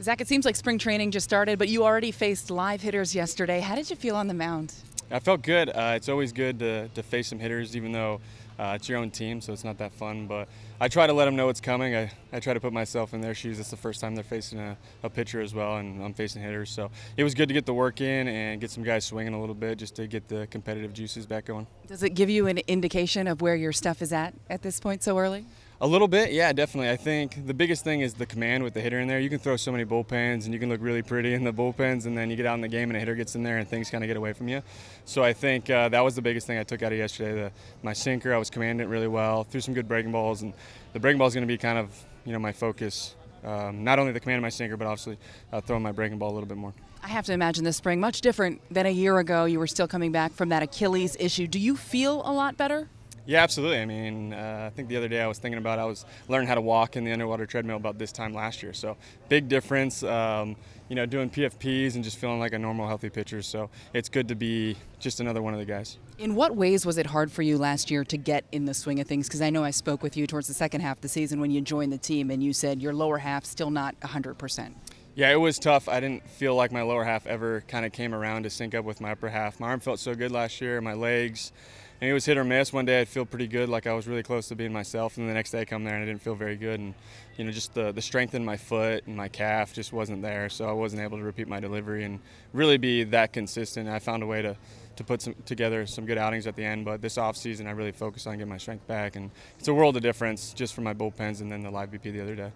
Zack, it seems like spring training just started, but you already faced live hitters yesterday. How did you feel on the mound? I felt good. Uh, it's always good to, to face some hitters, even though uh, it's your own team, so it's not that fun. But I try to let them know what's coming. I, I try to put myself in their shoes. It's the first time they're facing a, a pitcher as well, and I'm facing hitters. So it was good to get the work in and get some guys swinging a little bit just to get the competitive juices back going. Does it give you an indication of where your stuff is at at this point so early? A little bit, yeah, definitely. I think the biggest thing is the command with the hitter in there. You can throw so many bullpens and you can look really pretty in the bullpens, and then you get out in the game and a hitter gets in there and things kind of get away from you. So I think uh, that was the biggest thing I took out of yesterday. The, my sinker, I was commanding it really well, threw some good breaking balls, and the breaking ball is going to be kind of you know my focus. Um, not only the command of my sinker, but obviously uh, throwing my breaking ball a little bit more. I have to imagine this spring much different than a year ago. You were still coming back from that Achilles issue. Do you feel a lot better? Yeah, absolutely. I mean, uh, I think the other day I was thinking about I was learning how to walk in the underwater treadmill about this time last year. So big difference. Um, you know, doing PFPs and just feeling like a normal, healthy pitcher. So it's good to be just another one of the guys. In what ways was it hard for you last year to get in the swing of things? Because I know I spoke with you towards the second half of the season when you joined the team, and you said your lower half still not 100 percent. Yeah, it was tough. I didn't feel like my lower half ever kind of came around to sync up with my upper half. My arm felt so good last year, my legs. And it was hit or miss. One day I'd feel pretty good, like I was really close to being myself, and the next day I come there and I didn't feel very good. And you know, just the the strength in my foot and my calf just wasn't there, so I wasn't able to repeat my delivery and really be that consistent. I found a way to to put some, together some good outings at the end. But this off season, I really focused on getting my strength back, and it's a world of difference just from my bullpens and then the live BP the other day.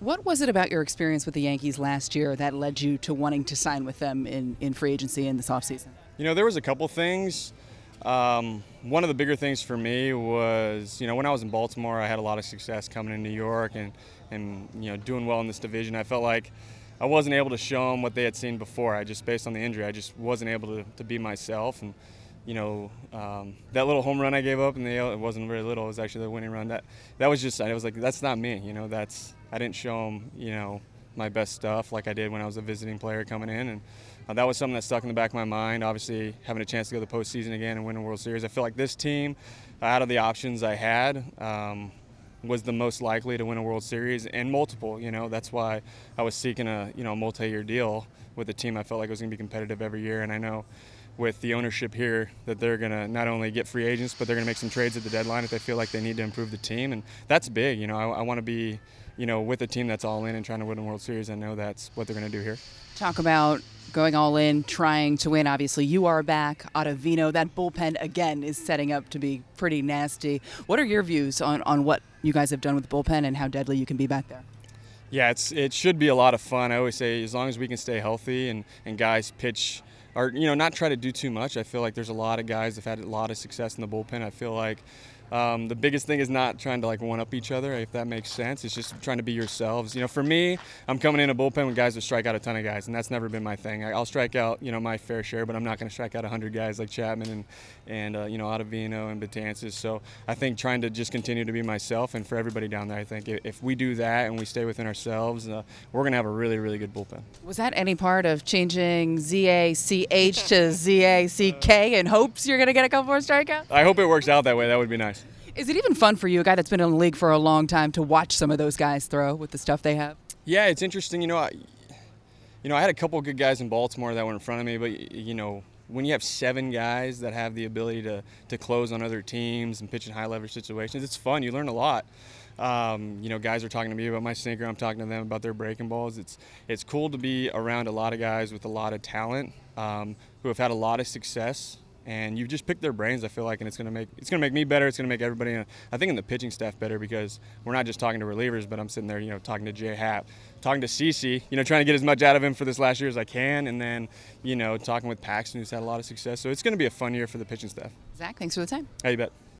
What was it about your experience with the Yankees last year that led you to wanting to sign with them in, in free agency in this offseason? You know, there was a couple things. Um, one of the bigger things for me was, you know, when I was in Baltimore, I had a lot of success coming in New York and, and you know, doing well in this division. I felt like I wasn't able to show them what they had seen before. I just, based on the injury, I just wasn't able to, to be myself. And, you know, um, that little home run I gave up, and the, it wasn't very little. It was actually the winning run. That that was just. I was like, that's not me. You know, that's I didn't show them. You know, my best stuff like I did when I was a visiting player coming in, and uh, that was something that stuck in the back of my mind. Obviously, having a chance to go to the postseason again and win a World Series, I feel like this team, out of the options I had. Um, was the most likely to win a World Series and multiple. You know, that's why I was seeking a you know multi-year deal with the team. I felt like it was going to be competitive every year, and I know with the ownership here that they're going to not only get free agents, but they're going to make some trades at the deadline if they feel like they need to improve the team, and that's big. You know, I, I want to be, you know, with a team that's all in and trying to win a World Series. I know that's what they're going to do here. Talk about going all in, trying to win. Obviously, you are back. Ottavino, that bullpen again is setting up to be pretty nasty. What are your views on, on what you guys have done with the bullpen and how deadly you can be back there? Yeah, it's it should be a lot of fun. I always say as long as we can stay healthy and, and guys pitch or you know not try to do too much. I feel like there's a lot of guys that have had a lot of success in the bullpen. I feel like um, the biggest thing is not trying to like one up each other, if that makes sense. It's just trying to be yourselves. You know, for me, I'm coming in a bullpen with guys that strike out a ton of guys, and that's never been my thing. I, will strike out, you know, my fair share, but I'm not going to strike out 100 guys like Chapman and and uh, you know Ottavino and Betances. So I think trying to just continue to be myself, and for everybody down there, I think if we do that and we stay within ourselves, uh, we're going to have a really really good bullpen. Was that any part of changing Z A C H to Z A C K in hopes you're going to get a couple more strikeouts? I hope it works out that way. That would be nice. Is it even fun for you, a guy that's been in the league for a long time, to watch some of those guys throw with the stuff they have? Yeah, it's interesting. You know, I, you know, I had a couple good guys in Baltimore that were in front of me, but you know, when you have seven guys that have the ability to, to close on other teams and pitch in high leverage situations, it's fun. You learn a lot. Um, you know, guys are talking to me about my sinker. I'm talking to them about their breaking balls. It's it's cool to be around a lot of guys with a lot of talent um, who have had a lot of success and you've just picked their brains. I feel like, and it's gonna make it's gonna make me better. It's gonna make everybody, I think, in the pitching staff better because we're not just talking to relievers, but I'm sitting there, you know, talking to J.A. Happ, talking to CC, you know, trying to get as much out of him for this last year as I can, and then, you know, talking with Paxton, who's had a lot of success. So it's gonna be a fun year for the pitching staff. Zack, thanks for the time. How you bet.